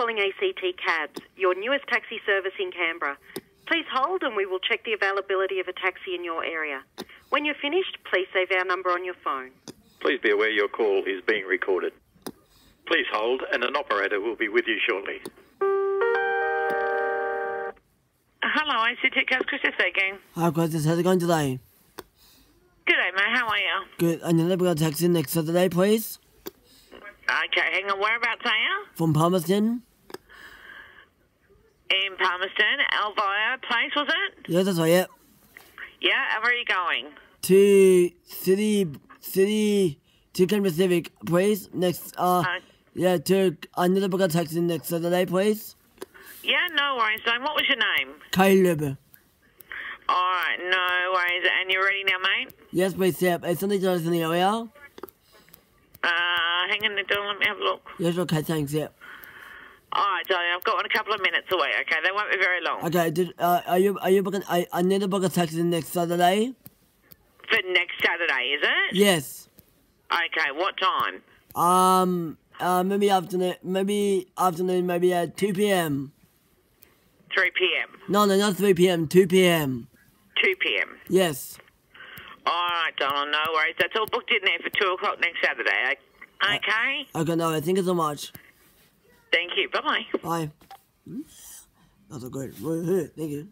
calling ACT Cabs, your newest taxi service in Canberra. Please hold and we will check the availability of a taxi in your area. When you're finished, please save our number on your phone. Please be aware your call is being recorded. Please hold and an operator will be with you shortly. Hello, ACT Cabs, Christy speaking. Hi, Chris. How's it going today? G'day, mate. How are you? Good. And you'll a taxi next Saturday, please? Okay, hang on. Whereabouts are you? From Palmerston? In Palmerston, Elvira Place, was it? Yes, that's right, yeah. Yeah, where are you going? To City, City, to Canberra Civic, please. Next, uh, Uh, yeah, to, to book a taxi next Saturday, please. yeah, no worries, Dave. What was your name? Caleb. All right, no worries. And you're ready now, mate? Yes, please, yeah. Is something else in the area? Uh, hang on, Dylan, let me have a look. Yes, okay, thanks, yeah. All right, darling, I've got one a couple of minutes away, okay? They won't be very long. Okay, did, uh, are you, are you booking, I, I need to book a taxi next Saturday? For next Saturday, is it? Yes. Okay, what time? Um, uh, maybe afternoon, maybe afternoon, maybe at 2 p.m. 3 p.m. No, no, not 3 p.m., 2 p.m. 2 p.m. Yes. All right, Donald, no worries. That's all booked in there for 2 o'clock next Saturday, Uh, okay? Okay, no, thank you so much. Thank you. Bye-bye. Bye. Hmm? That's a good. Thank you.